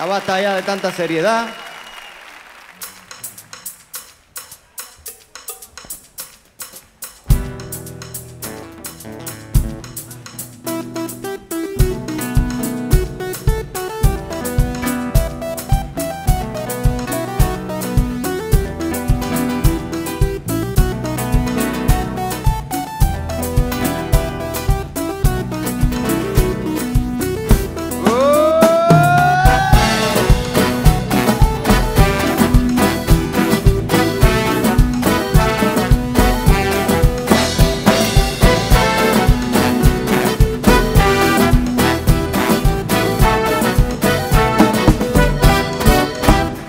la batalla de tanta seriedad.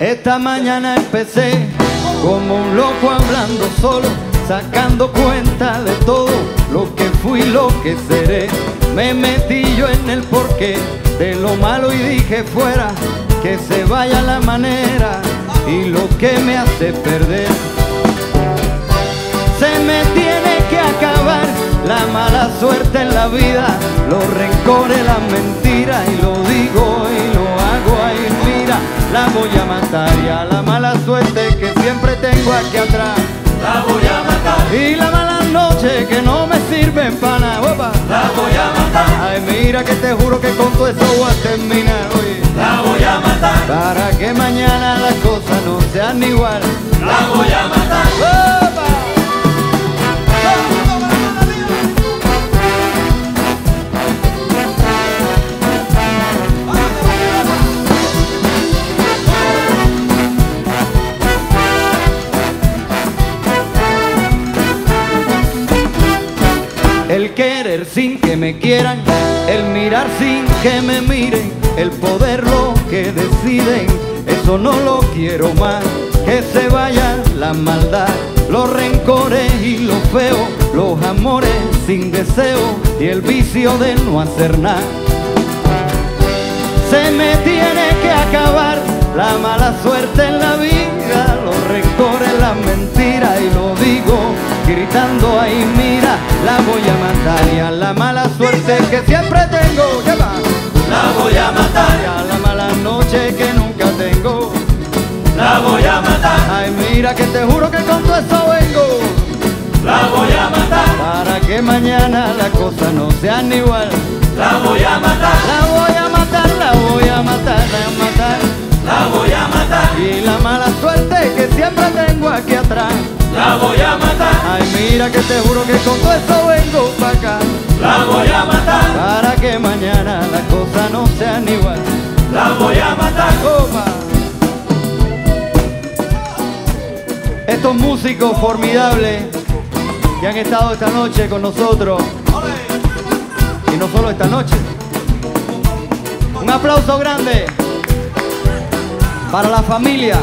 Esta mañana empecé como un loco hablando solo, sacando cuenta de todo lo que fui, lo que seré. Me metí yo en el porqué de lo malo y dije fuera que se vaya la manera y lo que me hace perder. Se me tiene que acabar la mala suerte en la vida, los rencores, la mentira y lo la voy a matar y a la mala suerte que siempre tengo aquí atrás. La voy a matar, Y la mala noche que no me sirven para nada. la voy a matar, Ay, mira que te juro que con todo eso voy a terminar hoy. la voy a matar, Para que mañana las cosas no sean igual. la voy a matar. ¡Opa! Querer sin que me quieran, el mirar sin que me miren, el poder lo que deciden, eso no lo quiero más. Que se vaya la maldad, los rencores y lo feo, los amores sin deseo y el vicio de no hacer nada. Se me tiene que acabar la mala suerte en la vida, los rencores, la mentira y lo digo gritando la voy a matar y a la mala suerte que siempre tengo, ¿qué va? La voy a matar, Y a la mala noche que nunca tengo, la voy a matar, ay mira que te juro que con todo eso vengo, la voy a matar, para que mañana las cosas no sean igual. la voy a matar, La voy a matar, la voy a matar, la voy a matar. la voy a matar, Y la mala suerte que siempre tengo aquí atrás. la voy a mira que te juro que con todo esto vengo para acá. la voy a matar, Para que mañana las cosas no sean igual. la voy a matar. Opa. Estos músicos formidables que han estado esta noche con nosotros. Y no solo esta noche. Un aplauso grande para la familia.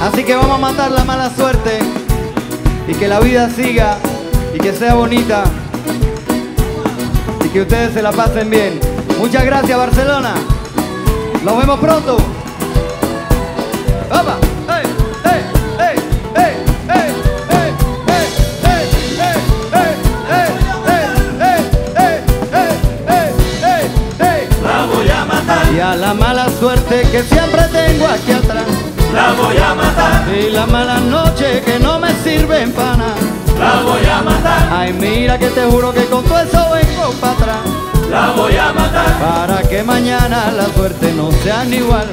Así que vamos a matar la mala suerte y que la vida siga y que sea bonita y que ustedes se la pasen bien. Muchas gracias Barcelona. Nos vemos pronto. ¡Opa! Y a la mala suerte que siempre tengo aquí atrás la voy a matar, Y la mala noche que no me sirven para nada. la voy a matar, Ay, mira que te juro que con todo eso vengo para atrás. la voy a matar, Para que mañana la suerte no sea igual.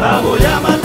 la voy a matar,